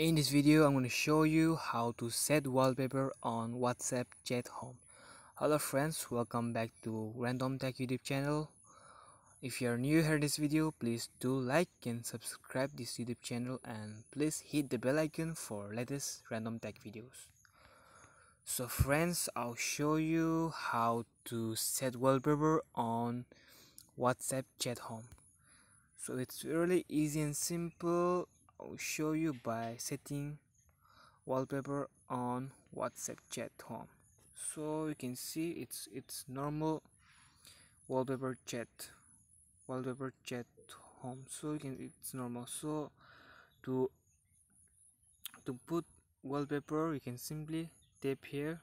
In this video, I'm going to show you how to set wallpaper on WhatsApp chat home. Hello friends, welcome back to Random Tech YouTube channel. If you are new here this video, please do like and subscribe this YouTube channel and please hit the bell icon for latest Random Tech videos. So friends, I'll show you how to set wallpaper on WhatsApp chat home. So it's really easy and simple I'll show you by setting wallpaper on WhatsApp chat home. So you can see it's it's normal wallpaper chat wallpaper chat home. So you can it's normal. So to to put wallpaper you can simply tap here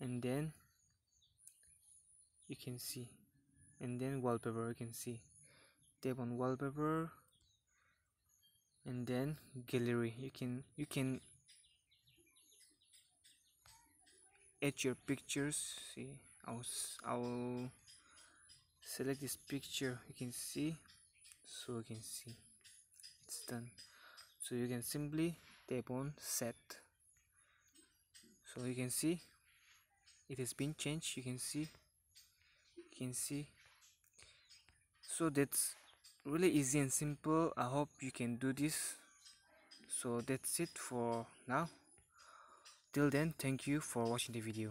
and then you can see and then wallpaper you can see. Tap on wallpaper and then gallery. You can you can add your pictures. See I'll, I'll select this picture. You can see. So you can see. It's done. So you can simply tap on set. So you can see. It has been changed. You can see. You can see. So that's really easy and simple. I hope you can do this. So that's it for now. Till then thank you for watching the video